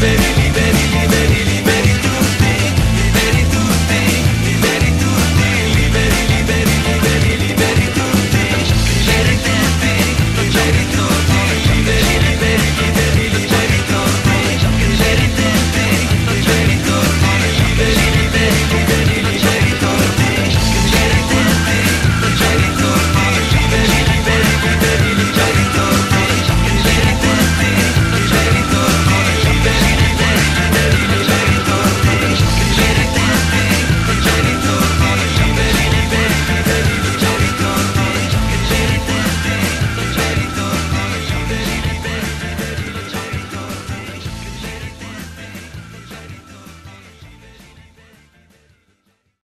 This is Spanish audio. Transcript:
baby, baby.